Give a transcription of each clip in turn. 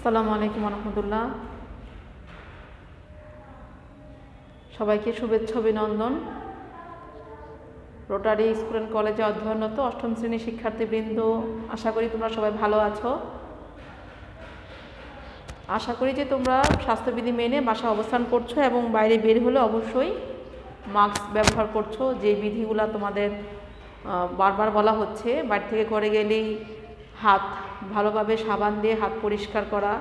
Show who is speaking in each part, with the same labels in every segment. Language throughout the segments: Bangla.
Speaker 1: আসসালামু আলাইকুম রহমতুল্লাহ। সবাইকে শুভেচ্ছা, অভিনন্দন। রোটারি স্কুল অ্যান্ড কলেজে অধ্যয়নরত অষ্টম শ্রেণির শিক্ষার্থীবৃন্দ, আশা করি তোমরা সবাই ভালো আছো। আশা করি যে তোমরা স্বাস্থ্যবিধি মেনে বাসা অবস্থান করছ এবং বাইরে বের হলে অবশ্যই মাস্ক ব্যবহার করছ। যে বিধিগুলো তোমাদের বারবার বলা হচ্ছে, বাড়ি থেকে ঘরে গেলেই হাত ভালোভাবে সাবান দিয়ে হাত পরিষ্কার করা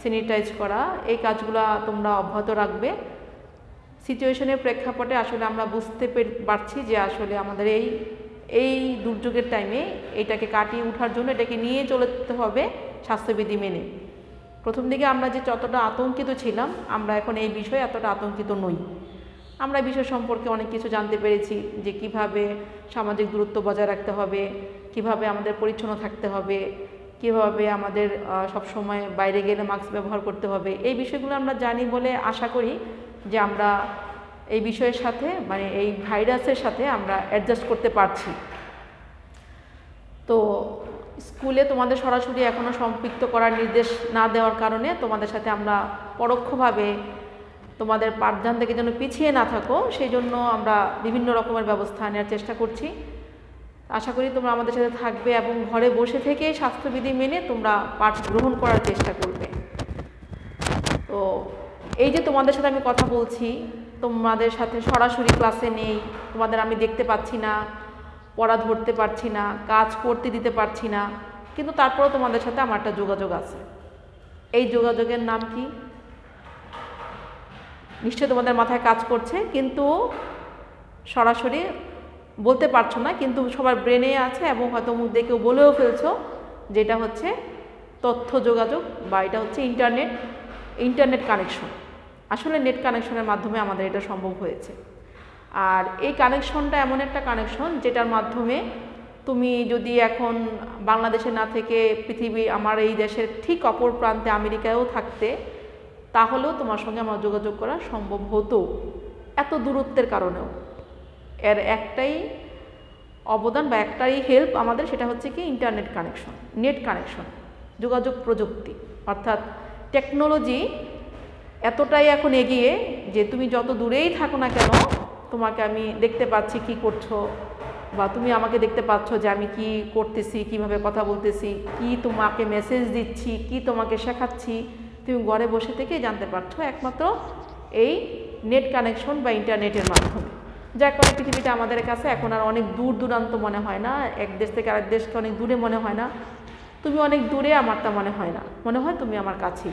Speaker 1: স্যানিটাইজ করা, এই কাজগুলো তোমরা অব্যাহত রাখবে। সিচুয়েশনের প্রেক্ষাপটে আসলে আমরা বুঝতে পের- পারছি যে আসলে আমাদের এই এই দুর্যোগের টাইমে এটাকে কাটিয়ে ওঠার জন্য এটাকে নিয়ে চলতে হবে স্বাস্থ্যবিধি মেনে। প্রথম দিকে আমরা যে যতটা আতঙ্কিত ছিলাম, আমরা এখন এই বিষয়ে এতটা আতঙ্কিত নই। আমরা বিষয় সম্পর্কে অনেক কিছু জানতে পেরেছি যে কীভাবে সামাজিক দূরত্ব বজায় রাখতে হবে কীভাবে আমাদের পরিচ্ছন্ন থাকতে হবে কীভাবে আমাদের আহ, সবসময় বাইরে গেলে মাস্ক ব্যবহার করতে হবে এই বিষয়গুলো আমরা জানি বলে আশা করি যে আমরা এই বিষয়ের সাথে মানে এই ভাইরাসের সাথে আমরা অ্যাডজাস্ট করতে পারছি। তো স্কুলে তোমাদের সরাসরি এখনও সম্পৃক্ত করার নির্দেশ না দেওয়ার কারণে তোমাদের সাথে আমরা পরোক্ষভাবে তোমাদের পাঠদান থেকে যেন পিছিয়ে না থাকো সেই জন্য আমরা বিভিন্ন রকমের ব্যবস্থা নেওয়ার চেষ্টা করছি। আশা করি তোমরা আমাদের সাথে থাকবে এবং ঘরে বসে থেকে স্বাস্থ্যবিধি মেনে তোমরা পাঠ গ্রহণ করার চেষ্টা করবে। তো এই যে তোমাদের সাথে আমি কথা বলছি, তোমাদের সাথে সরাসরি ক্লাসে নেই, তোমাদের আমি দেখতে পাচ্ছি না, পড়া ধরতে পারছি না, কাজ করতে দিতে পারছি না, কিন্তু তারপরেও তোমাদের সাথে আমার একটা যোগাযোগ আছে। এই যোগাযোগের নাম কি? নিশ্চয়ই তোমাদের মাথায় কাজ করছে, কিন্তু সরাসরি বলতে পারছ না, কিন্তু সবার ব্রেনে আছে এবং হয়তো মুখ দিয়ে কেউ বলেও ফেলছো যেটা হচ্ছে তথ্য যোগাযোগ বা এটা হচ্ছে ইন্টারনেট ইন্টারনেট কানেকশন আসলে নেট কানেকশনের মাধ্যমে আমাদের এটা সম্ভব হয়েছে। আর এই কানেকশনটা এমন একটা কানেকশন যেটার মাধ্যমে তুমি যদি এখন বাংলাদেশে না থেকে পৃথিবী, আমার এই দেশের ঠিক অপর প্রান্তে আমেরিকায়ও থাকতে, তাহলেও তোমার সঙ্গে আমার যোগাযোগ করা সম্ভব হতো, এত দূরত্বের কারণেও। এর একটাই অবদান বা একটাই হেল্প আমাদের সেটা হচ্ছে কি ইন্টারনেট কানেকশন নেট কানেকশন যোগাযোগ প্রযুক্তি। অর্থাৎ টেকনোলজি এতটাই এখন এগিয়ে যে তুমি যত দূরেই থাকো না কেন তোমাকে আমি দেখতে পাচ্ছি, কি করছ বা তুমি আমাকে দেখতে পাচ্ছ যে আমি কি করতেছি, কীভাবে কথা বলতেছি, কি তোমাকে মেসেজ দিচ্ছি, কি তোমাকে শেখাচ্ছি, তুমি ঘরে বসে থেকেই জানতে পারছ একমাত্র এই নেট কানেকশন বা ইন্টারনেটের মাধ্যমে। যার কারণে পৃথিবীটা আমাদের কাছে এখন আর অনেক দূর দূরান্ত মনে হয় না। এক দেশ থেকে আরেক দেশকে অনেক দূরে মনে হয় না। তুমি অনেক দূরে, আমারটা মনে হয় না। মনে হয় তুমি আমার কাছেই।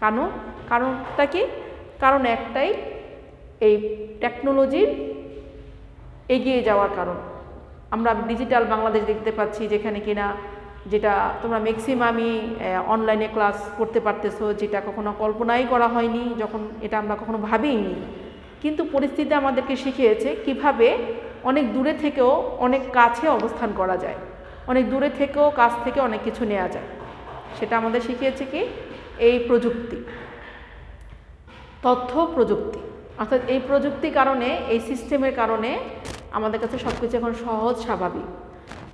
Speaker 1: কেন কারণটা কি? কারণ একটাই, এই টেকনোলজির এগিয়ে যাওয়ার কারণ। আমরা ডিজিটাল বাংলাদেশ দেখতে পাচ্ছি যেখানে কিনা যেটা তোমরা ম্যাক্সিমামই অনলাইনে ক্লাস করতে পারতেছো, যেটা কখনো কল্পনাই করা হয়নি, যখন এটা আমরা কখনো ভাবিনি কিন্তু পরিস্থিতি আমাদেরকে শিখিয়েছে কীভাবে অনেক দূরে থেকেও অনেক কাছে অবস্থান করা যায়। অনেক দূরে থেকেও কাছ থেকে অনেক কিছু নেওয়া যায়। সেটা আমাদের শিখিয়েছে কি? এই প্রযুক্তি। তথ্য প্রযুক্তি। অর্থাৎ এই প্রযুক্তি কারণে, এই সিস্টেমের কারণে আমাদের কাছে সব কিছু এখন সহজ, স্বাভাবিক।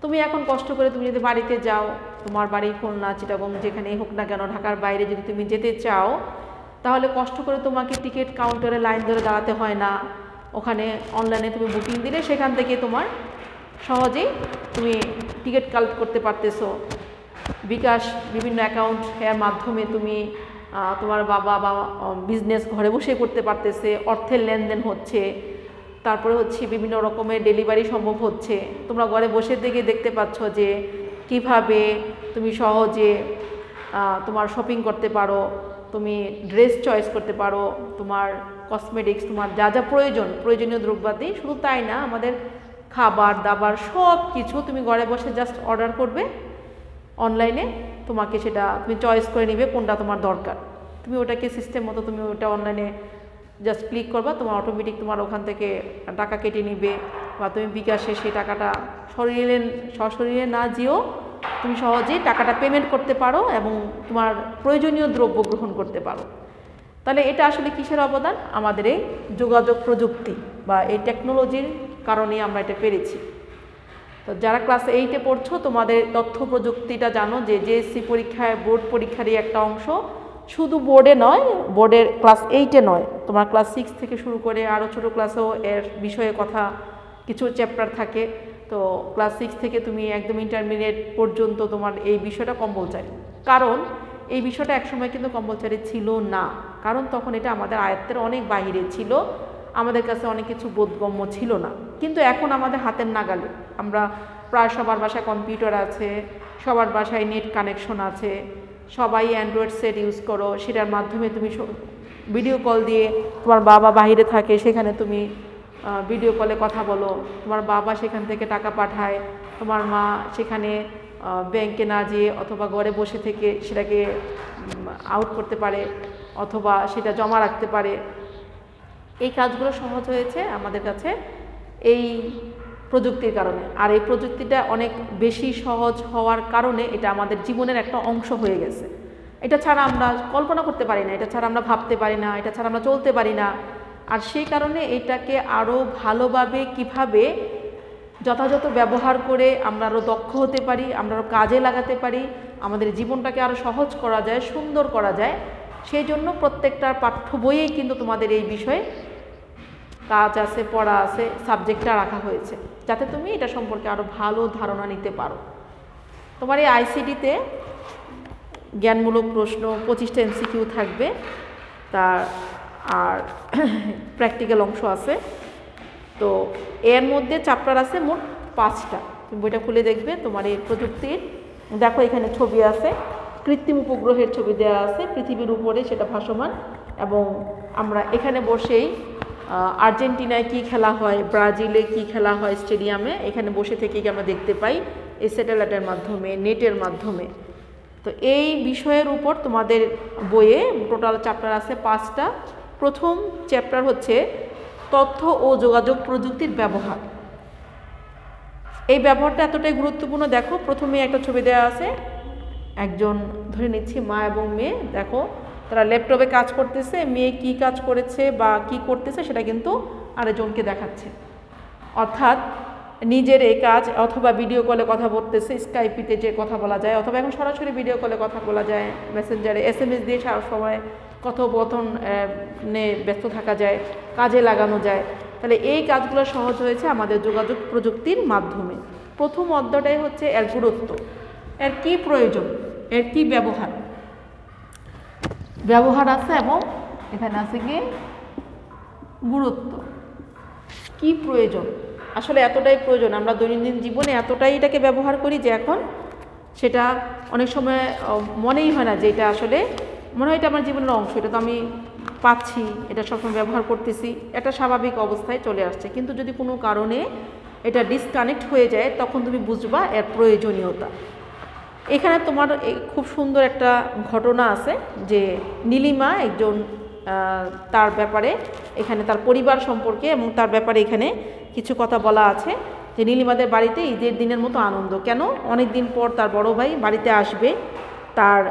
Speaker 1: তুমি এখন কষ্ট করে তুমি যদি বাড়িতে যাও, তোমার বাড়ি খুলনা, চিটাগং, যেখানেই হোক না কেন, ঢাকার বাইরে যদি তুমি যেতে চাও তাহলে কষ্ট করে তোমাকে টিকিট কাউন্টারে লাইন ধরে দাঁড়াতে হয় না। ওখানে অনলাইনে তুমি বুকিং দিলে সেখান থেকে তোমার সহজেই তুমি টিকিট কালেক্ট করতে পারতেছো। বিকাশ বিভিন্ন অ্যাকাউন্ট এর মাধ্যমে তুমি তোমার বাবা বা বিজনেস ঘরে বসে করতে পারতেছে, অর্থের লেনদেন হচ্ছে, তারপরে হচ্ছে বিভিন্ন রকমের ডেলিভারি সম্ভব হচ্ছে। তোমরা ঘরে বসে থেকে দেখতে পাচ্ছ যে কীভাবে তুমি সহজে তোমার শপিং করতে পারো। তুমি ড্রেস চয়েস করতে পারো, তোমার কসমেটিক্স তোমার যা যা প্রয়োজন, প্রয়োজনীয় দ্রব্যাদি, শুধু তাই না, আমাদের খাবার, দাবার সব কিছু তুমি ঘরে বসে জাস্ট অর্ডার করবে অনলাইনে তোমাকে সেটা তুমি চয়েস করে নিবে কোনটা তোমার দরকার। তুমি ওটাকে সিস্টেম মতো তুমি ওটা অনলাইনে জাস্ট ক্লিক করবা, তোমার অটোমেটিক তোমার ওখান থেকে টাকা কেটে নিবে, বা তুমি বিকাশে সেই টাকাটা শরীরে সশরীরে না যেও তুমি সহজেই টাকাটা পেমেন্ট করতে পারো এবং তোমার প্রয়োজনীয় দ্রব্য গ্রহণ করতে পারো। তাহলে এটা আসলে কিসের অবদান? আমাদের এই যোগাযোগ প্রযুক্তি বা এই টেকনোলজির কারণে আমরা এটা পেরেছি। তো যারা ক্লাস এইটে পড়ছো, তোমাদের তথ্য প্রযুক্তিটা জানো যে জেএসসি পরীক্ষায় বোর্ড পরীক্ষারই একটা অংশ শুধু বোর্ডে নয় বোর্ডের ক্লাস এইটে নয়, তোমার ক্লাস সিক্স থেকে শুরু করে আরও ছোটো ক্লাসেও এর বিষয়ে কথা কিছু চ্যাপ্টার থাকে। তো ক্লাস সিক্স থেকে তুমি একদম ইন্টারমিডিয়েট পর্যন্ত তোমার এই বিষয়টা কম্পালসারি কারণ এই বিষয়টা একসময় কিন্তু কম্পালসারি ছিল না। কারণ তখন এটা আমাদের আয়ত্তের অনেক বাহিরে ছিল। আমাদের কাছে অনেক কিছু বোধগম্য ছিল না। কিন্তু এখন আমাদের হাতের নাগালে। আমরা প্রায় সবার বাসায় কম্পিউটার আছে, সবার বাসায় নেট কানেকশন আছে। সবাই অ্যান্ড্রয়েড সেট ইউজ করো, সেটার মাধ্যমে তুমি ভিডিও কল দিয়ে তোমার বাবা বাহিরে থাকে, সেখানে তুমি ভিডিও কলে কথা বলো। তোমার বাবা সেখান থেকে টাকা পাঠায়, তোমার মা সেখানে ব্যাংকে না যেয়ে অথবা ঘরে বসে থেকে সেটাকে আউট করতে পারে অথবা সেটা জমা রাখতে পারে। এই কাজগুলো সহজ হয়েছে আমাদের কাছে এই প্রযুক্তির কারণে। আর এই প্রযুক্তিটা অনেক বেশি সহজ হওয়ার কারণে এটা আমাদের জীবনের একটা অংশ হয়ে গেছে। এটা ছাড়া আমরা কল্পনা করতে পারি না, এটা ছাড়া আমরা ভাবতে পারি না, এটা ছাড়া আমরা চলতে পারি না। আর সেই কারণে এটাকে আরও ভালোভাবে কীভাবে যথাযথ ব্যবহার করে আমরা আরও দক্ষ হতে পারি, আমরা আরও কাজে লাগাতে পারি, আমাদের জীবনটাকে আরও সহজ করা যায়, সুন্দর করা যায়, সেই জন্য প্রত্যেকটা পাঠ্য বইয়েই কিন্তু তোমাদের এই বিষয়ে কাজ আছে, পড়া আছে সাবজেক্টটা রাখা হয়েছে, যাতে তুমি এটা সম্পর্কে আরও ভালো ধারণা নিতে পারো। তোমার এই আইসিডিতে জ্ঞানমূলক প্রশ্ন পঁচিশটা এমসিকিউ থাকবে, তার আর প্র্যাকটিক্যাল অংশ আছে। তো এর মধ্যে চ্যাপ্টার আছে মোট পাঁচটা। তুমি বইটা খুলে দেখবে, তোমার এই প্রযুক্তির। দেখো এখানে ছবি আছে। কৃত্রিম উপগ্রহের ছবি দেওয়া আছে, পৃথিবীর উপরে সেটা ভাসমান। এবং আমরা এখানে বসেই আর্জেন্টিনায় কি খেলা হয়, ব্রাজিলে কি খেলা হয় স্টেডিয়ামে এখানে বসে থেকেই আমরা দেখতে পাই এই স্যাটেলাইটের মাধ্যমে নেটের মাধ্যমে। তো এই বিষয়ের উপর তোমাদের বইয়ে টোটাল চ্যাপ্টার আছে পাঁচটা। প্রথম চ্যাপ্টার হচ্ছে তথ্য ও যোগাযোগ প্রযুক্তির ব্যবহার। এই ব্যবহারটা এতটাই গুরুত্বপূর্ণ, দেখো, প্রথমে একটা ছবি দেওয়া আছে। একজন ধরে নিচ্ছি মা এবং মেয়ে, দেখো, তারা ল্যাপটপে কাজ করতেছে, মেয়ে কি কাজ করেছে বা কি করতেছে সেটা কিন্তু আরেকজনকে দেখাচ্ছে। অর্থাৎ নিজের এই কাজ অথবা ভিডিও কলে কথা বলতেছে স্কাইপিতে যে কথা বলা যায়, অথবা এখন সরাসরি ভিডিও কলে কথা বলা যায় মেসেঞ্জারে এস এম এস দিয়ে সারা সময় কথোপকথন ব্যস্ত থাকা যায়, কাজে লাগানো যায়। তাহলে এই কাজগুলো সহজ হয়েছে আমাদের যোগাযোগ প্রযুক্তির মাধ্যমে। প্রথম অধ্যায়টাই হচ্ছে এর গুরুত্ব, এর কি প্রয়োজন, এর কি ব্যবহার। ব্যবহার আছে এবং এখানে আছে কি? গুরুত্ব। কি প্রয়োজন? আসলে এতটাই প্রয়োজন। আমরা দৈনন্দিন জীবনে এতটাই এটাকে ব্যবহার করি যে এখন সেটা অনেক সময় মনেই হয় না যে এটা আসলে, মনে হয় এটা আমার জীবনের অংশ, এটা তো আমি পাচ্ছি, এটা সবসময় ব্যবহার করতেছি। এটা স্বাভাবিক অবস্থায় চলে আসছে। কিন্তু যদি কোনো কারণে এটা ডিসকানেক্ট হয়ে যায়, তখন তুমি বুঝবা এর প্রয়োজনীয়তা। এখানে তোমার খুব সুন্দর একটা ঘটনা আছে যে নীলিমা একজন তার ব্যাপারে, এখানে তার পরিবার সম্পর্কে এবং তার ব্যাপারে এখানে কিছু কথা বলা আছে যে নীলিমাদের বাড়িতে ঈদের দিনের মতো আনন্দ। কেন? অনেক দিন পর তার বড় ভাই বাড়িতে আসবে। তার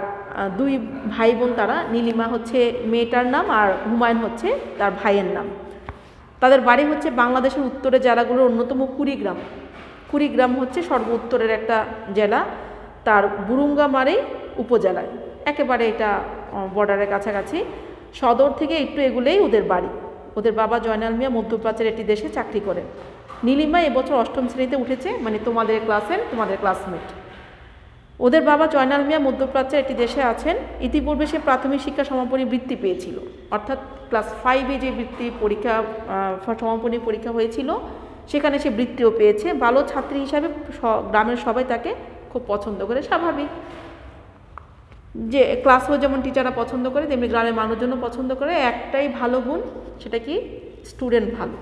Speaker 1: দুই ভাই বোন তারা, নীলিমা হচ্ছে মেয়েটার নাম আর হুমায়ুন হচ্ছে তার ভাইয়ের নাম। তাদের বাড়ি হচ্ছে বাংলাদেশের উত্তরে জেলাগুলোর অন্যতম কুড়িগ্রাম। কুড়িগ্রাম হচ্ছে সর্ব উত্তরের একটা জেলা, তার বুরুঙ্গামারি উপজেলায়। একেবারে এটা বর্ডারের কাছাকাছি। সদর থেকে একটু এগুলেই ওদের বাড়ি। ওদের বাবা জয়নাল মিয়া মধ্যপ্রাচ্যের একটি দেশে চাকরি করেন নীলিমা এবছর অষ্টম শ্রেণীতে উঠেছে মানে তোমাদের ক্লাসের, তোমাদের ক্লাসমেট। ওদের বাবা জয়নাল মিয়া মধ্যপ্রাচ্যের একটি দেশে আছেন। ইতিপূর্বে সে প্রাথমিক শিক্ষা সমাপনী বৃত্তি পেয়েছিল। অর্থাৎ ক্লাস ফাইভে যে বৃত্তি পরীক্ষা সমাপনী পরীক্ষা হয়েছিল, সেখানে সে বৃত্তিও পেয়েছে। ভালো ছাত্রী হিসাবে গ্রামের সবাই তাকে খুব পছন্দ করে। স্বাভাবিক। যে ক্লাসও যেমন টিচাররা পছন্দ করে, তেমনি গ্রামের মানুষজনও পছন্দ করে। একটাই ভালো গুণ, সেটা কি? স্টুডেন্ট ভালো।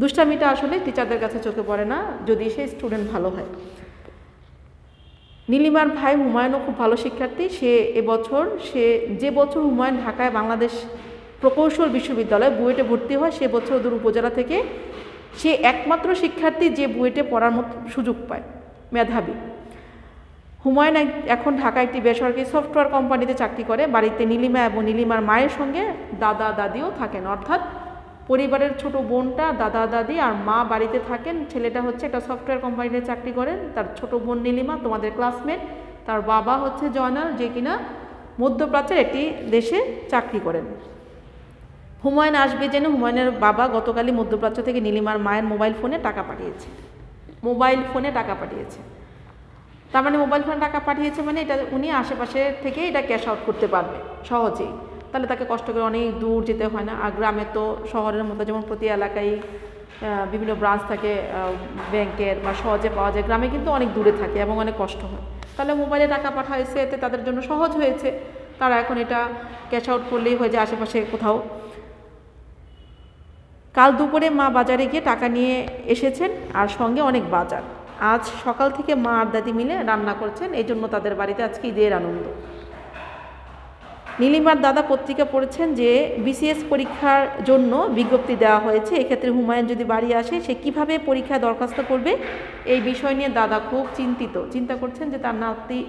Speaker 1: দুষ্টামিটা আসলে টিচারদের কাছে চোখে পড়ে না, যদি সে স্টুডেন্ট ভালো হয়। নীলিমার ভাই হুমায়ুনও খুব ভালো শিক্ষার্থী। সে এবছর, সে যে বছর হুমায়ুন ঢাকায় বাংলাদেশ প্রকৌশল বিশ্ববিদ্যালয় বুয়েটে ভর্তি হয়, সে বছর দূর উপজেলা থেকে সে একমাত্র শিক্ষার্থী যে বুয়েটে পড়ার মতো সুযোগ পায়, মেধাবী। হুমায়ুন এখন ঢাকা একটি বেসরকারি সফটওয়্যার কোম্পানিতে চাকরি করে। বাড়িতে নীলিমা এবং নীলিমার মায়ের সঙ্গে দাদা দাদিও থাকেন। অর্থাৎ পরিবারের ছোট বোনটা দাদা দাদি আর মা বাড়িতে থাকেন। ছেলেটা হচ্ছে একটা সফটওয়্যার কোম্পানিতে চাকরি করেন। তার ছোট বোন নীলিমা, তোমাদের ক্লাসমেট তার বাবা হচ্ছে জয়নাল, যে কিনা মধ্যপ্রাচ্যের একটি দেশে চাকরি করেন। হুমায়ুন আসবে জেনে হুমায়ুনের বাবা গতকালই মধ্যপ্রাচ্য থেকে নীলিমার মায়ের মোবাইল ফোনে টাকা পাঠিয়েছে। মোবাইল ফোনে টাকা পাঠিয়েছে। তার মানে মোবাইল ফোনে টাকা পাঠিয়েছে মানে এটা উনি আশেপাশে থেকে এটা ক্যাশ আউট করতে পারবে, সহজেই। তাহলে তাকে কষ্ট করে অনেক দূর যেতে হয় না। আর গ্রামে তো শহরের মতো যেমন প্রতি এলাকায় বিভিন্ন ব্রাঞ্চ থাকে ব্যাংকের বা সহজে পাওয়া যায়। গ্রামে কিন্তু অনেক দূরে থাকে এবং অনেক কষ্ট হয়। তাহলে মোবাইলে টাকা পাঠাইছে, এতে তাদের জন্য সহজ হয়েছে। তারা এখন এটা ক্যাশ আউট করলেই হয়ে যায় আশেপাশে কোথাও। কাল দুপুরে মা বাজারে গিয়ে টাকা নিয়ে এসেছেন, আর সঙ্গে অনেক বাজার। আজ সকাল থেকে মা আর দাদি মিলে রান্না করছেন। এই জন্য তাদের বাড়িতে আজকে ঈদের আনন্দ। নীলিমার দাদা পত্রিকা পড়েছেন যে, বিসিএস পরীক্ষার জন্য বিজ্ঞপ্তি দেওয়া হয়েছে। এক্ষেত্রে হুমায়ুন যদি বাড়ি আসে, সে কীভাবে পরীক্ষায় দরখাস্ত করবে? এই বিষয় নিয়ে দাদা খুব চিন্তিত। চিন্তা করছেন যে, তার নাতি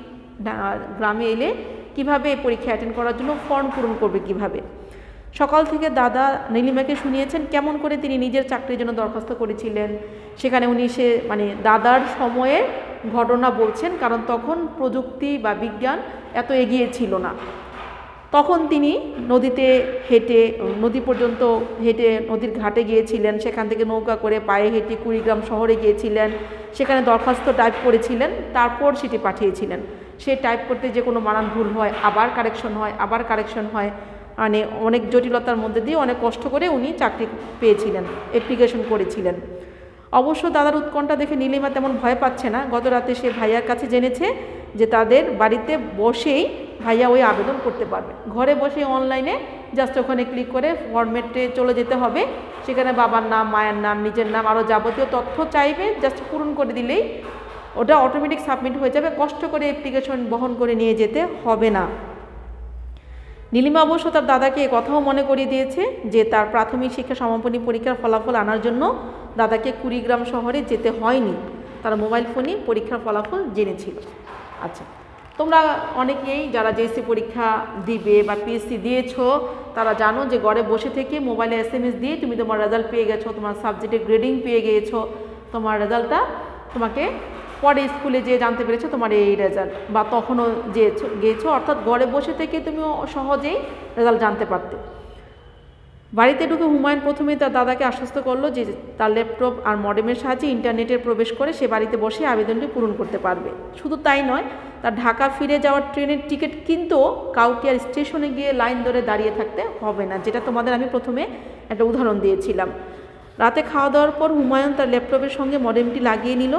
Speaker 1: গ্রামে এলে কীভাবে পরীক্ষা অ্যাটেন্ড করার জন্য ফর্ম পূরণ করবে কীভাবে? সকাল থেকে দাদা নীলিমাকে শুনিয়েছেন কেমন করে তিনি নিজের চাকরির জন্য দরখাস্ত করেছিলেন। সেখানে উনি সে মানে দাদার সময়ে ঘটনা বলছেন, কারণ তখন প্রযুক্তি বা বিজ্ঞান এত এগিয়ে ছিল না। তখন তিনি নদীতে হেঁটে, নদী পর্যন্ত হেঁটে নদীর ঘাটে গিয়েছিলেন, সেখান থেকে নৌকা করে পায়ে হেঁটে কুড়িগ্রাম শহরে গিয়েছিলেন, সেখানে দরখাস্ত টাইপ করেছিলেন, তারপর সেটি পাঠিয়েছিলেন। সে টাইপ করতে যে কোনো মানান ভুল হয়, আবার কারেকশন হয়, আবার কারেকশন হয় মানে অনেক জটিলতার মধ্যে দিয়ে অনেক কষ্ট করে উনি চাকরি পেয়েছিলেন অ্যাপ্লিকেশন করেছিলেন। অবশ্য দাদার উৎকণ্ঠা দেখে নীলিমা তেমন ভয় পাচ্ছে না। গত রাতে সে ভাইয়ার কাছে জেনেছে যে তাদের বাড়িতে বসেই ভাইয়া ওই আবেদন করতে পারবে। ঘরে বসে অনলাইনে জাস্ট ওখানে ক্লিক করে ফরম্যাটে চলে যেতে হবে। সেখানে বাবার নাম, মায়ের নাম, নিজের নাম আরও যাবতীয় তথ্য চাইবে জাস্ট পূরণ করে দিলেই ওটা অটোমেটিক সাবমিট হয়ে যাবে। কষ্ট করে অ্যাপ্লিকেশন বহন করে নিয়ে যেতে হবে না। নীলিমা অবশ্য তার দাদাকে কথাও মনে করিয়ে দিয়েছে যে তার প্রাথমিক শিক্ষা সমাপনী পরীক্ষার ফলাফল আনার জন্য দাদাকে কুড়িগ্রাম শহরে যেতে হয়নি। তারা মোবাইল ফোনে পরীক্ষার ফলাফল জেনেছিল। আচ্ছা তোমরা অনেকেই যারা জেএসসি পরীক্ষা দিবে বা পিএসসি দিয়েছ, তারা জানো যে ঘরে বসে থেকে মোবাইলে এস দিয়ে তুমি তোমার রেজাল্ট পেয়ে গেছো, তোমার সাবজেক্টে গ্রেডিং পেয়ে গিয়েছো তোমার রেজাল্টটা তোমাকে পরে স্কুলে যেয়ে জানতে পেরেছ তোমার এই রেজাল্ট বা তখনও যে গিয়েছো, অর্থাৎ ঘরে বসে থেকে তুমি সহজেই রেজাল্ট জানতে পারতে। বাড়িতে ঢুকে হুমায়ুন প্রথমে তার দাদাকে আশ্বস্ত করল যে তার ল্যাপটপ আর মডেমের সাহায্যে ইন্টারনেটে প্রবেশ করে সে বাড়িতে বসে আবেদনটি পূরণ করতে পারবে। শুধু তাই নয়, তার ঢাকা ফিরে যাওয়ার ট্রেনের টিকিট কিন্তু কাউকে আর স্টেশনে গিয়ে লাইন ধরে দাঁড়িয়ে থাকতে হবে না, যেটা তোমাদের আমি প্রথমে একটা উদাহরণ দিয়েছিলাম। রাতে খাওয়া দাওয়ার পর হুমায়ুন তার ল্যাপটপের সঙ্গে মডেমটি লাগিয়ে নিল।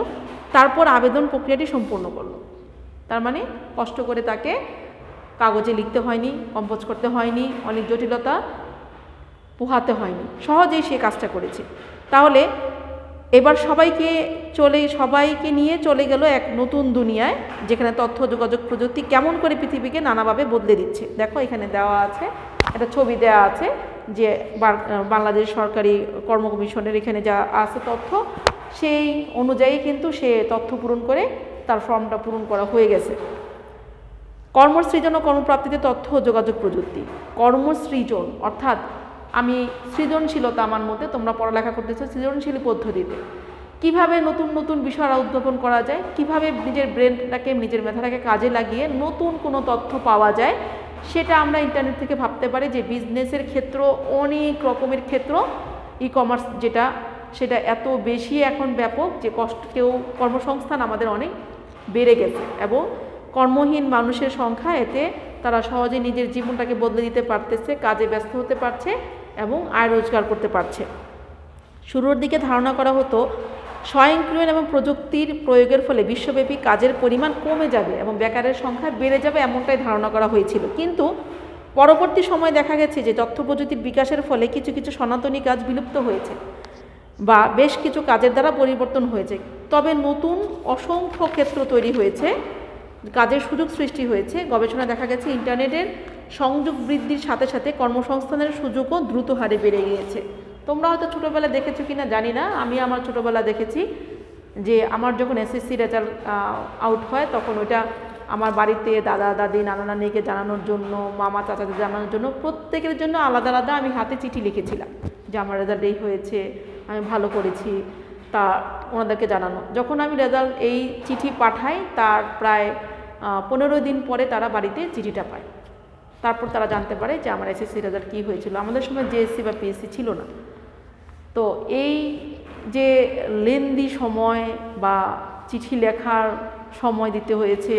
Speaker 1: তারপর আবেদন প্রক্রিয়াটি সম্পূর্ণ করল। তার মানে কষ্ট করে তাকে কাগজে লিখতে হয়নি, কম্পোজ করতে হয়নি, অনেক জটিলতা পোহাতে হয়নি। সহজেই সে কাজটা করেছে। তাহলে এবার সবাইকে চলে, সবাইকে নিয়ে চলে গেল এক নতুন দুনিয়ায়, যেখানে তথ্য, যোগাযোগ প্রযুক্তি কেমন করে পৃথিবীকে নানাভাবে বদলে দিচ্ছে। দেখো এখানে দেওয়া আছে, একটা ছবি দেওয়া আছে যে বাংলাদেশ সরকারি কর্ম কমিশনের এখানে যা আছে তথ্য সেই অনুযায়ী কিন্তু সে তথ্য পূরণ করে তার ফর্মটা পূরণ করা হয়ে গেছে। কর্মসৃজন ও কর্মপ্রাপ্তিতে তথ্য ও যোগাযোগ প্রযুক্তি। কর্মসৃজন, অর্থাৎ আমি সৃজনশীলতা আমার মধ্যে তোমরা পড়ালেখা করতেছো সৃজনশীল পদ্ধতিতে। কীভাবে নতুন নতুন বিষয় উদ্ভাবন করা যায়, কীভাবে নিজের ব্রেনটাকে, নিজের মেধাটাকে কাজে লাগিয়ে নতুন কোনো তথ্য পাওয়া যায়, সেটা আমরা ইন্টারনেট থেকে ভাবতে পারি যে বিজনেসের ক্ষেত্র, অনেক রকমের ক্ষেত্র ই কমার্স যেটা সেটা এত বেশি এখন ব্যাপক যে কষ্ট, কেউ কর্মসংস্থান আমাদের অনেক বেড়ে গেছে এবং কর্মহীন মানুষের সংখ্যা এতে তারা সহজে নিজের জীবনটাকে বদলে দিতে পারতেছে, কাজে ব্যস্ত হতে পারছে এবং আয় রোজগার করতে পারছে। শুরুর দিকে ধারণা করা হতো, স্বয়ংক্রিয় এবং প্রযুক্তির প্রয়োগের ফলে বিশ্বব্যাপী কাজের পরিমাণ কমে যাবে এবং বেকারের সংখ্যা বেড়ে যাবে এমনটাই ধারণা করা হয়েছিল। কিন্তু পরবর্তী সময় দেখা গেছে যে তথ্য প্রযুক্তির বিকাশের ফলে কিছু কিছু সনাতনী কাজ বিলুপ্ত হয়েছে। বা বেশ কিছু কাজের দ্বারা পরিবর্তন হয়েছে। তবে নতুন অসংখ্য ক্ষেত্র তৈরি হয়েছে, কাজের সুযোগ সৃষ্টি হয়েছে। গবেষণা দেখা গেছে ইন্টারনেটের সংযোগ বৃদ্ধির সাথে সাথে কর্মসংস্থানের সুযোগও দ্রুত হারে বেড়ে গিয়েছে। তোমরা হয়তো ছোটোবেলা দেখেছ কি না জানি না। আমি আমার ছোটোবেলা দেখেছি যে আমার যখন এসএসসি রেজাল্ট আউট হয়, তখন ওইটা আমার বাড়িতে দাদা, দাদি, নানা, নানিকে জানানোর জন্য, মামা চাচাদের জানানোর জন্য প্রত্যেকের জন্য আলাদা আলাদা আমি হাতে চিঠি লিখেছিলাম যে আমার রেজাল্ট এই হয়েছে। আমি ভালো করেছি, তা ওনাদেরকে জানানো। যখন আমি রেজাল্ট এই চিঠি পাঠাই, তার প্রায় পনেরো দিন পরে তারা বাড়িতে চিঠিটা পায়। তারপর তারা জানতে পারে যে আমার এসএসসি রেজাল্ট কী হয়েছিল। আমাদের সময় জেএসসি বা পিএসসি ছিল না। তো এই যে লেন্দি সময় বা চিঠি লেখার সময় দিতে হয়েছে,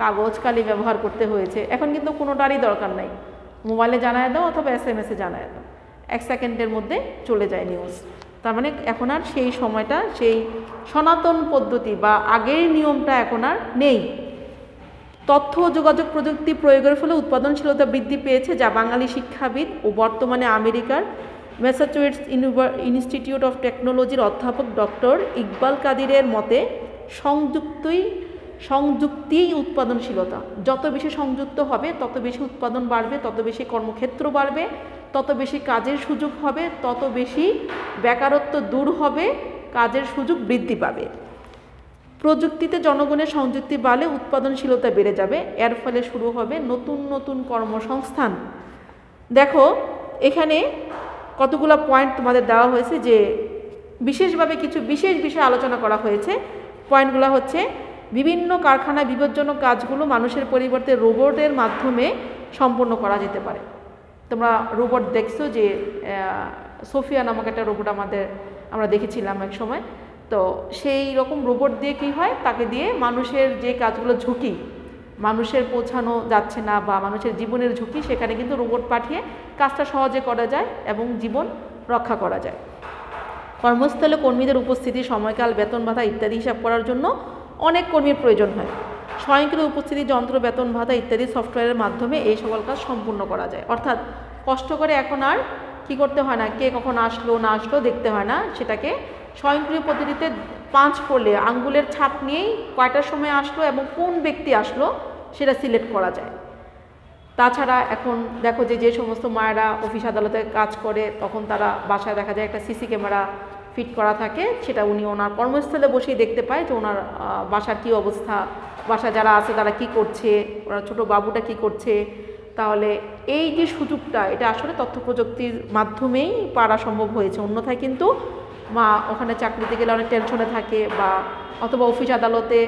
Speaker 1: কাগজ কালি ব্যবহার করতে হয়েছে, এখন কিন্তু কোনোটারই দরকার নাই। মোবাইলে জানায় দাও অথবা এস এম এসে জানায় দাও। এক সেকেন্ডের মধ্যে চলে যায় নিউজ তার মানে এখন আর সেই সময়টা, সেই সনাতন পদ্ধতি বা আগের নিয়মটা এখন আর নেই। তথ্য ও যোগাযোগ প্রযুক্তি প্রয়োগের ফলে উৎপাদনশীলতা বৃদ্ধি পেয়েছে, যা বাঙালি শিক্ষাবিদ ও বর্তমানে আমেরিকার ম্যাসাচুয়েটস ইনস্টিটিউট অফ টেকনোলজির অধ্যাপক ডক্টর ইকবাল কাদিরের মতে, সংযুক্তই, সংযুক্তিই উৎপাদনশীলতা। যত বেশি সংযুক্ত হবে, তত বেশি উৎপাদন বাড়বে, তত বেশি কর্মক্ষেত্র বাড়বে তত বেশি কাজের সুযোগ হবে, তত বেশি বেকারত্ব দূর হবে, কাজের সুযোগ বৃদ্ধি পাবে। প্রযুক্তিতে জনগণের সংযুক্তি বাড়লে উৎপাদনশীলতা বেড়ে যাবে, এর ফলে শুরু হবে নতুন নতুন কর্মসংস্থান। দেখো, এখানে কতগুলো পয়েন্ট তোমাদের দেওয়া হয়েছে যে বিশেষভাবে কিছু বিশেষ বিষয় আলোচনা করা হয়েছে। পয়েন্টগুলো হচ্ছে বিভিন্ন কারখানায় বিপজ্জনক কাজগুলো মানুষের পরিবর্তে রোবটের মাধ্যমে সম্পন্ন করা যেতে পারে। তোমরা রোবট দেখছ যে সোফিয়া নামক একটা রোবট আমাদের, আমরা দেখেছিলাম এক সময়। তো সেই রকম রোবট দিয়ে কি হয়? তাকে দিয়ে মানুষের যে কাজগুলো ঝুঁকি, মানুষের পৌঁছানো যাচ্ছে না বা মানুষের জীবনের ঝুঁকি, সেখানে কিন্তু রোবট পাঠিয়ে কাজটা সহজে করা যায় এবং জীবন রক্ষা করা যায়। কর্মস্থলে কর্মীদের উপস্থিতি, সময়কাল, বেতন ভাতা ইত্যাদি হিসাব করার জন্য অনেক কর্মীর প্রয়োজন হয়। স্বয়ংক্রিয় উপস্থিতি, যন্ত্র, বেতন, ভাতা ইত্যাদি সফটওয়্যারের মাধ্যমে এই সকল কাজ সম্পূর্ণ করা যায়। অর্থাৎ কষ্ট করে এখন আর কী করতে হয় না, কে কখন আসলো, না আসলো দেখতে হয় না। সেটাকে স্বয়ংক্রিয় পদ্ধতিতে পাঁচ করলে আঙ্গুলের ছাপ নিয়েই কয়টার সময় আসলো এবং কোন ব্যক্তি আসলো সেটা সিলেক্ট করা যায়। তাছাড়া এখন দেখো যে যে সমস্ত মায়েরা অফিস আদালতে কাজ করে, তখন তারা বাসায় দেখা যায় একটা সিসি ক্যামেরা ফিট করা থাকে, সেটা উনি ওনার কর্মস্থলে বসেই দেখতে পায় যে ওনার বাসার কী অবস্থা বাসা যারা আছে তারা কি করছে ওনার ছোট বাবুটা কি করছে। তাহলে এই যে সুযোগটা, এটা আসলে তথ্য প্রযুক্তির মাধ্যমেই পারা সম্ভব হয়েছে। অন্যথায় কিন্তু মা ওখানে চাকরিতে গেলে অনেক টেনশনে থাকে বা অথবা অফিস আদালতে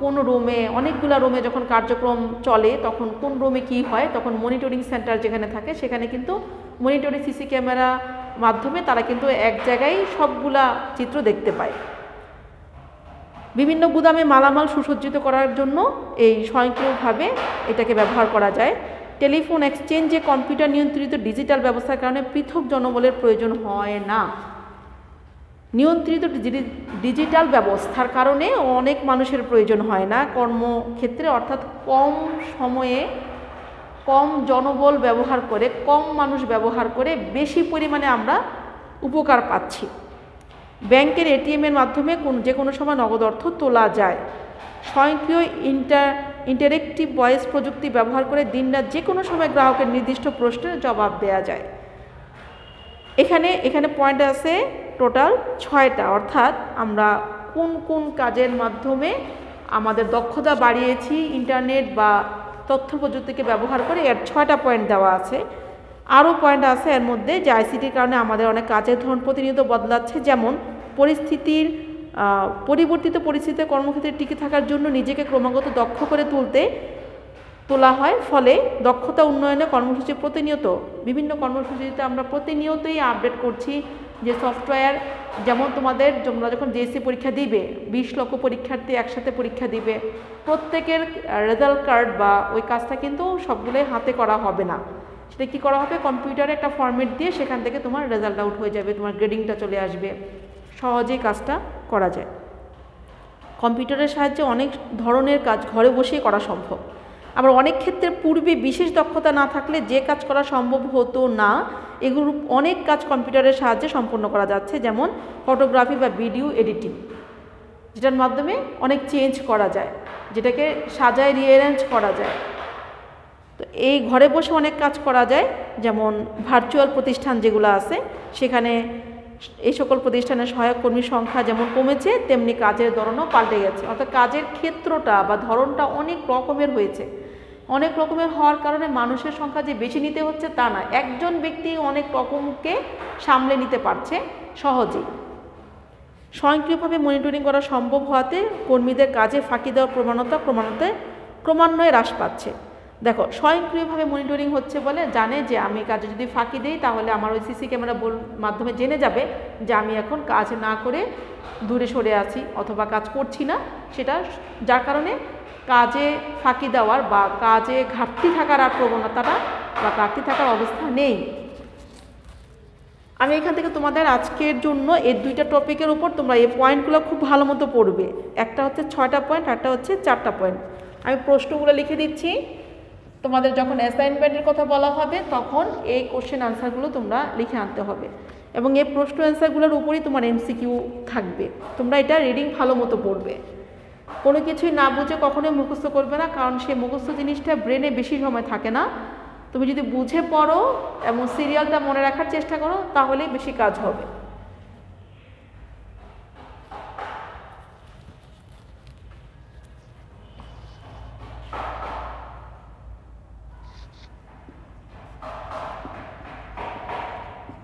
Speaker 1: কোন রুমে অনেকগুলো রুমে যখন কার্যক্রম চলে, তখন কোন রুমে কি হয়, তখন মনিটরিং সেন্টার যেখানে থাকে, সেখানে কিন্তু মনিটরিং সিসি ক্যামেরা মাধ্যমে তারা কিন্তু এক জায়গায় সবগুলা চিত্র দেখতে পায়। বিভিন্ন গুদামে মালামাল সুসজ্জিত করার জন্য এই স্বয়ংক্রিয়ভাবে এটাকে ব্যবহার করা যায়। টেলিফোন এক্সচেঞ্জে কম্পিউটার নিয়ন্ত্রিত ডিজিটাল ব্যবস্থার কারণে পৃথক জনবলের প্রয়োজন হয় না। নিয়ন্ত্রিত ডিজিটাল ব্যবস্থার কারণে অনেক মানুষের প্রয়োজন হয় না। কর্মক্ষেত্রে অর্থাৎ কম সময়ে কম জনবল ব্যবহার করে, কম মানুষ ব্যবহার করে বেশি পরিমাণে আমরা উপকার পাচ্ছি। ব্যাংকের এটিএমের মাধ্যমে কোন, যে কোনো সময় নগদ অর্থ তোলা যায়। স্বয়ংক্রিয় ইন্টার, ইন্টারেক্টিভ ভয়েস প্রযুক্তি ব্যবহার করে দিনরাত যে কোনো সময় গ্রাহকের নির্দিষ্ট প্রশ্নের জবাব দেওয়া যায়। এখানে এখানে পয়েন্ট আছে টোটাল ছয়টা, অর্থাৎ আমরা কোন কোন কাজের মাধ্যমে আমাদের দক্ষতা বাড়িয়েছি ইন্টারনেট বা তথ্য প্রযুক্তিকে ব্যবহার করে এর ছয়টা পয়েন্ট দেওয়া আছে। আরও পয়েন্ট আছে এর মধ্যে যে আইসিটির কারণে আমাদের অনেক কাজের ধরন প্রতিনিয়ত বদলাচ্ছে। যেমন পরিস্থিতির পরিবর্তিত পরিস্থিতিতে কর্মক্ষেত্রে টিকে থাকার জন্য নিজেকে ক্রমাগত দক্ষ করে তুলতে তোলা হয়। ফলে দক্ষতা উন্নয়নে কর্মসূচি প্রতিনিয়ত, বিভিন্ন কর্মসূচিতে আমরা প্রতিনিয়তই আপডেট করছি। যে সফটওয়্যার যেমন তোমাদের তোমরা যখন জিএসসি পরীক্ষা দিবে, বিশ লক্ষ পরীক্ষার্থী একসাথে পরীক্ষা দিবে, প্রত্যেকের রেজাল্ট কার্ড বা ওই কাজটা কিন্তু সবগুলোই হাতে করা হবে না। সেটা কী করা হবে? কম্পিউটারে একটা ফর্মেট দিয়ে সেখান থেকে তোমার রেজাল্ট আউট হয়ে যাবে, তোমার গ্রেডিংটা চলে আসবে। সহজেই কাজটা করা যায়। কম্পিউটারের সাহায্যে অনেক ধরনের কাজ ঘরে বসেই করা সম্ভব। আবার অনেক ক্ষেত্রে পূর্বে বিশেষ দক্ষতা না থাকলে যে কাজ করা সম্ভব হতো না, এগুলো অনেক কাজ কম্পিউটারের সাহায্যে সম্পন্ন করা যাচ্ছে, যেমন ফটোগ্রাফি বা ভিডিও এডিটিং, যেটার মাধ্যমে অনেক চেঞ্জ করা যায়, যেটাকে সাজায় রিঅ্যারেঞ্জ করা যায়। তো এই ঘরে বসে অনেক কাজ করা যায়, যেমন ভার্চুয়াল প্রতিষ্ঠান যেগুলো আছে, সেখানে এই সকল প্রতিষ্ঠানের সহায়ক কর্মীর সংখ্যা যেমন কমেছে, তেমনি কাজের ধরনও পাল্টে গেছে। অর্থাৎ কাজের ক্ষেত্রটা বা ধরনটা অনেক রকমের হয়েছে। অনেক রকমের হওয়ার কারণে মানুষের সংখ্যা যে বেশি নিতে হচ্ছে তা না। একজন ব্যক্তি অনেক রকমকে সামলে নিতে পারছে সহজেই। স্বয়ংক্রিয়ভাবে মনিটরিং করা সম্ভব হওয়াতে কর্মীদের কাজে ফাঁকি দেওয়ার প্রবণতা ক্রমান্বয়ে ক্রমান্বয়ে হ্রাস পাচ্ছে। দেখো, স্বয়ংক্রিয়ভাবে মনিটরিং হচ্ছে বলে জানে যে আমি কাজে যদি ফাঁকি দিই তাহলে আমার ওই সিসি ক্যামেরা বল মাধ্যমে জেনে যাবে যে আমি এখন কাজ না করে দূরে সরে আছি অথবা কাজ করছি না। সেটা, যার কারণে কাজে ফাঁকি দেওয়ার বা কাজে ঘাটতি থাকার আর প্রবণতাটা বা ঘাটতি থাকার অবস্থা নেই। আমি এখান থেকে তোমাদের আজকের জন্য এই দুইটা টপিকের উপর তোমরা এই পয়েন্টগুলো খুব ভালো মতো পড়বে। একটা হচ্ছে ছয়টা পয়েন্ট একটা হচ্ছে চারটা পয়েন্ট। আমি প্রশ্নগুলো লিখে দিচ্ছি। তোমাদের যখন অ্যাসাইনমেন্টের কথা বলা হবে, তখন এই কোশ্চেন আনসারগুলো তোমরা লিখে আনতে হবে। এবং এই প্রশ্ন অ্যান্সারগুলোর উপরই তোমার এমসিকিউ থাকবে। তোমরা এটা রিডিং ভালো মতো পড়বে। কোনো কিছুই না বুঝে কখনোই মুখস্থ করবে না, কারণ সেই মুখস্থ জিনিসটা ব্রেনে বেশি সময় থাকে না। তুমি যদি বুঝে পড়ো এবং সিরিয়ালটা মনে রাখার চেষ্টা করো, তাহলেই বেশি কাজ হবে।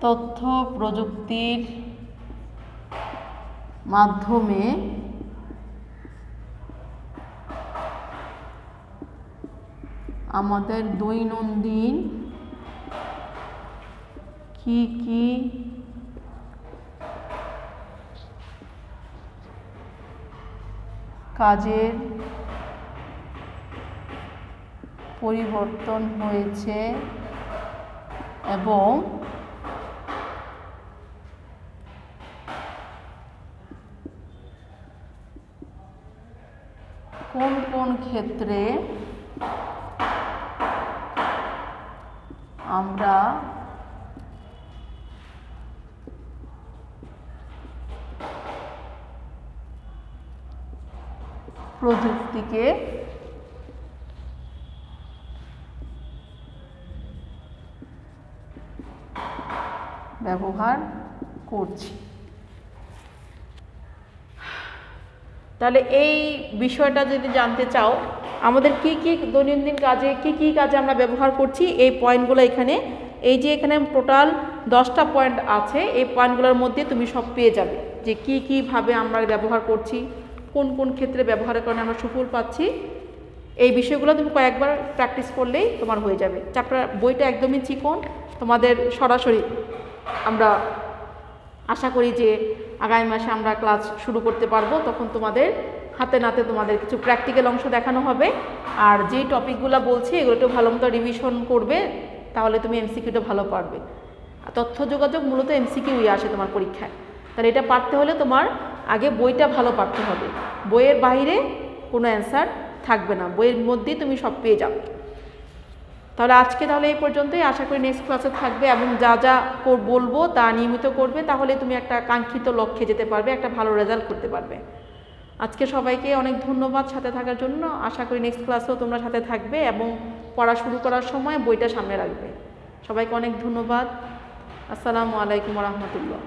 Speaker 1: তথ্য প্রযুক্তির মাধ্যমে আমাদের দৈনন্দিন কি কি কাজের পরিবর্তন হয়েছে এবং কোন কোন ক্ষেত্রে আমরা প্রযুক্তিকে ব্যবহার করছি। তাহলে এই বিষয়টা যদি জানতে চাও আমাদের কি কি দৈনন্দিন কাজে, কি কি কাজে আমরা ব্যবহার করছি, এই পয়েন্টগুলো এখানে, এই যে এখানে টোটাল দশটা পয়েন্ট আছে, এই পয়েন্টগুলোর মধ্যে তুমি সব পেয়ে যাবে যে কি কীভাবে আমরা ব্যবহার করছি, কোন কোন ক্ষেত্রে ব্যবহারের কারণে আমরা সুফল পাচ্ছি, এই বিষয়গুলো তুমি কয়েকবার প্র্যাকটিস করলেই তোমার হয়ে যাবে। চ্যাপ্টার বইটা একদমই চিকন, তোমাদের সরাসরি আমরা আশা করি যে আগামী মাসে আমরা ক্লাস শুরু করতে পারব, তখন তোমাদের হাতে নাতে তোমাদের কিছু প্র্যাকটিক্যাল অংশ দেখানো হবে। আর যেই টপিকগুলো বলছি, এগুলো একটু ভালো মতো রিভিশন করবে, তাহলে তুমি এমসিকিউটা ভালো পারবে। তথ্য যোগাযোগ মূলত এমসিকিউই আসে তোমার পরীক্ষায়। তাহলে এটা পারতে হলে তোমার আগে বইটা ভালো পারতে হবে। বইয়ের বাইরে কোনো অ্যান্সার থাকবে না। বইয়ের মধ্যেই তুমি সব পেয়ে যাবে। তাহলে আজকে তাহলে এই পর্যন্তই। আশা করি নেক্সট ক্লাসে থাকবে এবং যা যা বলব তা নিয়মিত করবে। তাহলে তুমি একটা কাঙ্ক্ষিত লক্ষ্যে যেতে পারবে, একটা ভালো রেজাল্ট করতে পারবে। আজকে সবাইকে অনেক ধন্যবাদ সাথে থাকার জন্য। আশা করি নেক্সট ক্লাসেও তোমরা সাথে থাকবে এবং পড়া শুরু করার সময় বইটা সামনে রাখবে। সবাইকে অনেক ধন্যবাদ। আসসালামু আলাইকুম রহমতুল্লাহ।